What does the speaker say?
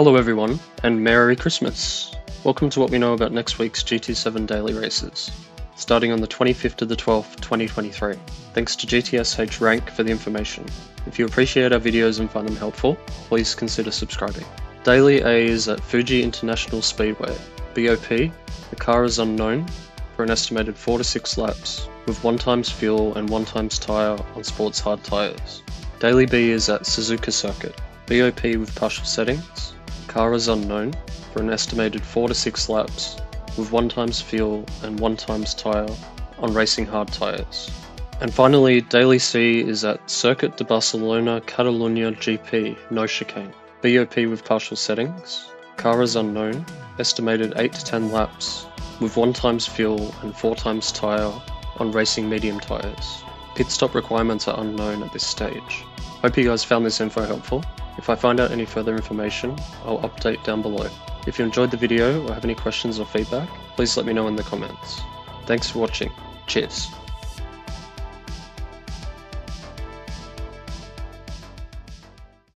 Hello everyone, and Merry Christmas! Welcome to what we know about next week's GT7 daily races, starting on the 25th of the 12th, 2023. Thanks to GTSH Rank for the information. If you appreciate our videos and find them helpful, please consider subscribing. Daily A is at Fuji International Speedway. BOP, the car is unknown, for an estimated 4 to 6 laps, with 1 times fuel and 1 times tyre on sports hard tyres. Daily B is at Suzuka Circuit. BOP with partial settings, car is unknown, for an estimated 4 to 6 laps, with 1 times fuel and 1 times tyre on racing hard tyres. And finally, Daily C is at Circuit de Barcelona Catalunya GP, no chicane. BOP with partial settings, car is unknown, estimated 8 to 10 laps, with 1 times fuel and 4 times tyre on racing medium tyres. Pit stop requirements are unknown at this stage. Hope you guys found this info helpful. If I find out any further information, I'll update down below. If you enjoyed the video or have any questions or feedback, please let me know in the comments. Thanks for watching. Cheers.